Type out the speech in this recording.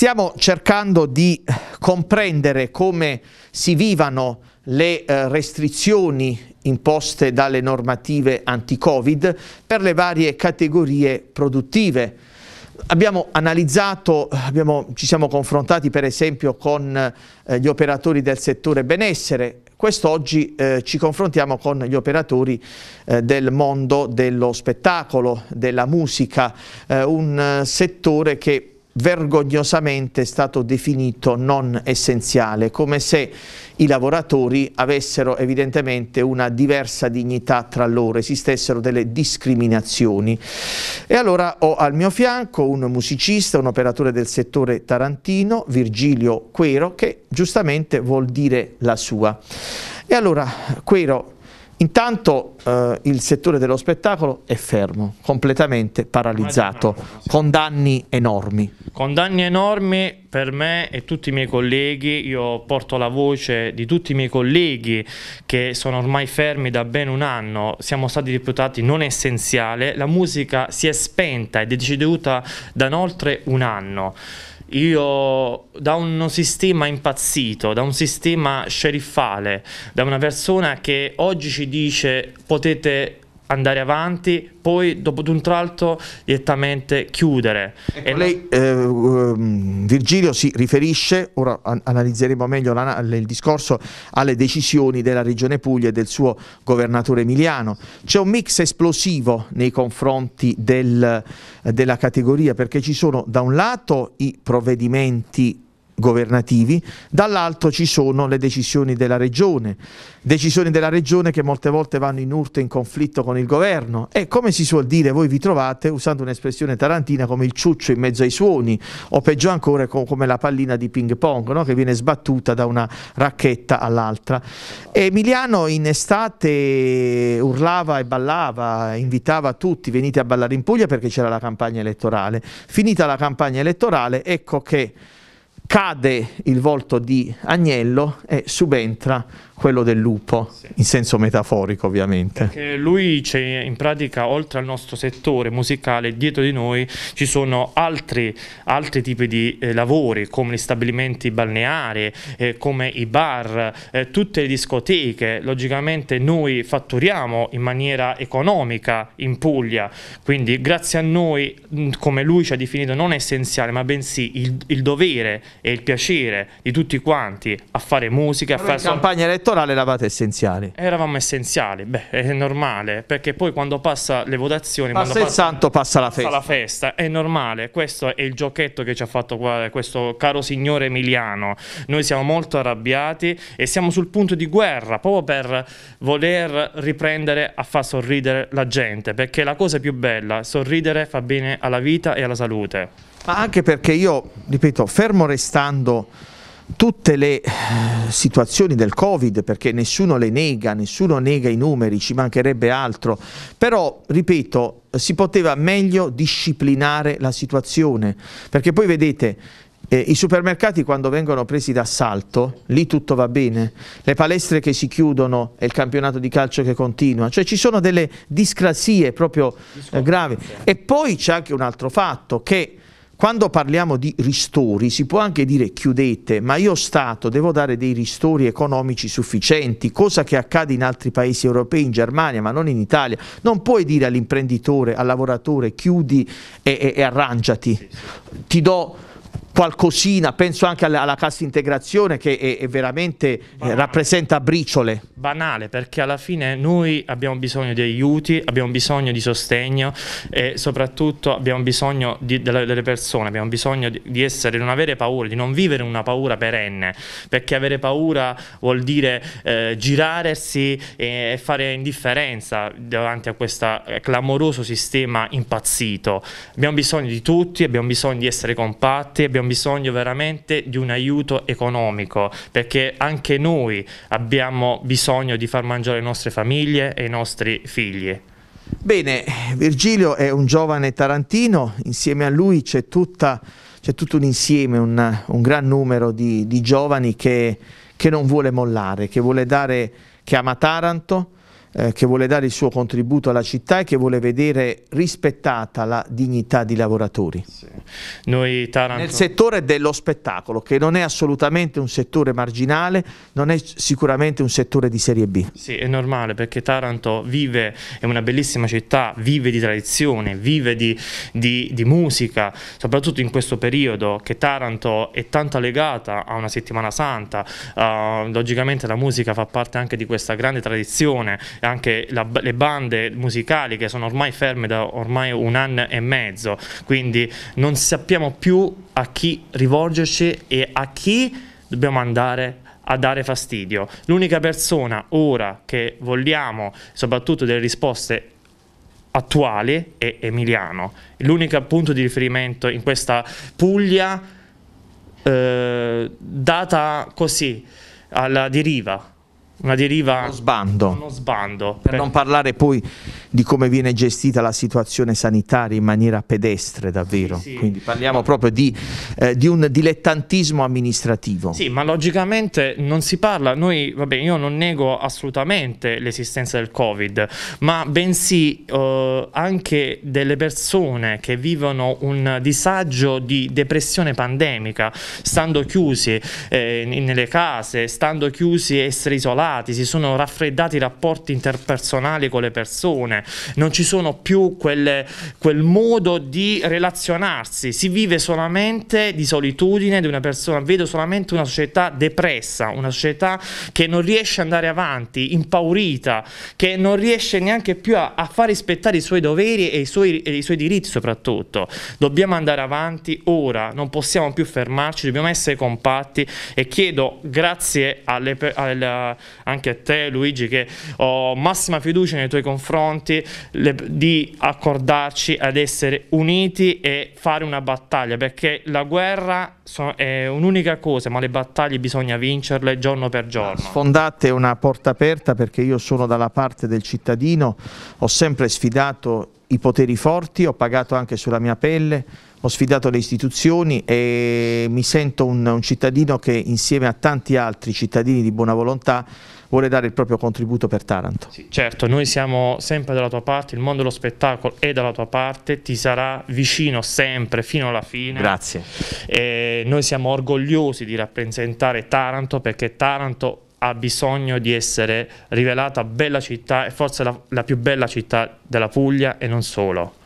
Stiamo cercando di comprendere come si vivano le eh, restrizioni imposte dalle normative anti-Covid per le varie categorie produttive. Abbiamo analizzato, abbiamo, ci siamo confrontati per esempio con eh, gli operatori del settore benessere, quest'oggi eh, ci confrontiamo con gli operatori eh, del mondo dello spettacolo, della musica, eh, un settore che vergognosamente stato definito non essenziale, come se i lavoratori avessero evidentemente una diversa dignità tra loro, esistessero delle discriminazioni. E allora ho al mio fianco un musicista, un operatore del settore tarantino, Virgilio Quero, che giustamente vuol dire la sua. E allora, Quero, Intanto eh, il settore dello spettacolo è fermo, completamente paralizzato, con danni enormi. Con danni enormi per me e tutti i miei colleghi, io porto la voce di tutti i miei colleghi che sono ormai fermi da ben un anno, siamo stati reputati non essenziale, la musica si è spenta ed è deceduta da oltre un anno io da un sistema impazzito, da un sistema sceriffale, da una persona che oggi ci dice potete andare avanti, poi dopo un tratto direttamente chiudere. Ecco, lei, eh, um, Virgilio, si riferisce, ora an analizzeremo meglio il discorso, alle decisioni della Regione Puglia e del suo governatore Emiliano. C'è un mix esplosivo nei confronti del, della categoria perché ci sono da un lato i provvedimenti governativi, dall'altro ci sono le decisioni della regione, decisioni della regione che molte volte vanno in urto e in conflitto con il governo e come si suol dire voi vi trovate, usando un'espressione tarantina, come il ciuccio in mezzo ai suoni o peggio ancora come la pallina di ping pong no? che viene sbattuta da una racchetta all'altra. Emiliano in estate urlava e ballava, invitava tutti, venite a ballare in Puglia perché c'era la campagna elettorale. Finita la campagna elettorale, ecco che cade il volto di Agnello e subentra quello del lupo, sì. in senso metaforico ovviamente. Perché lui c'è in pratica, oltre al nostro settore musicale, dietro di noi ci sono altri, altri tipi di eh, lavori, come gli stabilimenti balneari, eh, come i bar, eh, tutte le discoteche. Logicamente noi fatturiamo in maniera economica in Puglia, quindi grazie a noi, come lui ci ha definito, non essenziale, ma bensì il, il dovere e il piacere di tutti quanti a fare musica, a fare campagna elettorale eravate essenziali. Eravamo essenziali, beh, è normale, perché poi quando passa le votazioni... Passa il passa, santo, passa la festa. Passa la festa, è normale, questo è il giochetto che ci ha fatto questo caro signore Emiliano. Noi siamo molto arrabbiati e siamo sul punto di guerra, proprio per voler riprendere a far sorridere la gente, perché la cosa più bella, sorridere fa bene alla vita e alla salute. Ma anche perché io, ripeto, fermo restando tutte le eh, situazioni del Covid, perché nessuno le nega, nessuno nega i numeri, ci mancherebbe altro, però, ripeto, si poteva meglio disciplinare la situazione, perché poi vedete, eh, I supermercati quando vengono presi d'assalto, lì tutto va bene, le palestre che si chiudono e il campionato di calcio che continua, cioè ci sono delle discrasie proprio eh, gravi. E poi c'è anche un altro fatto, che quando parliamo di ristori si può anche dire chiudete, ma io Stato devo dare dei ristori economici sufficienti, cosa che accade in altri paesi europei, in Germania, ma non in Italia. Non puoi dire all'imprenditore, al lavoratore chiudi e, e, e arrangiati. Ti do qualcosina, penso anche alla, alla cassa integrazione che è, è veramente eh, rappresenta briciole. Banale, perché alla fine noi abbiamo bisogno di aiuti, abbiamo bisogno di sostegno e soprattutto abbiamo bisogno di, delle, delle, persone, abbiamo bisogno di, di, essere, non avere paura, di non vivere una paura perenne, perché avere paura vuol dire eh, girarsi e, e fare indifferenza davanti a questo eh, clamoroso sistema impazzito. Abbiamo bisogno di tutti, abbiamo bisogno di essere compatti, abbiamo bisogno veramente di un aiuto economico perché anche noi abbiamo bisogno di far mangiare le nostre famiglie e i nostri figli. Bene, Virgilio è un giovane tarantino, insieme a lui c'è tutto un insieme, un, un gran numero di, di giovani che, che, non vuole mollare, che vuole dare, che ama Taranto, eh, che vuole dare il suo contributo alla città e che vuole vedere rispettata la dignità di lavoratori. Sì. Noi, Taranto... Nel settore dello spettacolo, che non è assolutamente un settore marginale, non è sicuramente un settore di serie B. Sì, è normale perché Taranto vive, è una bellissima città, vive di tradizione, vive di, di, di musica, soprattutto in questo periodo che Taranto è tanto legata a una settimana santa, uh, logicamente la musica fa parte anche di questa grande tradizione anche la, le bande musicali che sono ormai ferme da ormai un anno e mezzo, quindi non sappiamo più a chi rivolgerci e a chi dobbiamo andare a dare fastidio. L'unica persona ora che vogliamo soprattutto delle risposte attuali è Emiliano. L'unico punto di riferimento in questa Puglia eh, data così alla deriva una deriva, uno sbando. Uno sbando. Per, per non parlare poi di come viene gestita la situazione sanitaria in maniera pedestre davvero, sì, sì. quindi parliamo proprio di, eh, di, un dilettantismo amministrativo. Sì, ma logicamente non si parla, noi, vabbè, io non nego assolutamente l'esistenza del Covid, ma bensì eh, anche delle persone che vivono un disagio di depressione pandemica, stando chiusi eh, nelle case, stando chiusi e essere isolati, cambiati, si sono raffreddati i rapporti interpersonali con le persone, non ci sono più quelle, quel modo di relazionarsi, si vive solamente di solitudine di una persona, vedo solamente una società depressa, una società che non riesce ad andare avanti, impaurita, che non riesce neanche più a, a far rispettare i suoi doveri e i suoi, e i suoi diritti soprattutto. Dobbiamo andare avanti ora, non possiamo più fermarci, dobbiamo essere compatti e chiedo grazie alle, alle, anche a te Luigi che ho massima fiducia nei tuoi confronti le, di accordarci ad essere uniti e fare una battaglia perché la guerra so, è un'unica cosa ma le battaglie bisogna vincerle giorno per giorno. Sfondate una porta aperta perché io sono dalla parte del cittadino, ho sempre sfidato i poteri forti, ho pagato anche sulla mia pelle, ho sfidato le istituzioni e mi sento un, un cittadino che insieme a tanti altri cittadini di buona volontà vuole dare il proprio contributo per Taranto. Sì, certo, noi siamo sempre dalla tua parte, il mondo dello spettacolo è dalla tua parte, ti sarà vicino sempre fino alla fine. Grazie. E noi siamo orgogliosi di rappresentare Taranto perché Taranto ha bisogno di essere rivelata bella città e forse la, la più bella città della Puglia e non solo.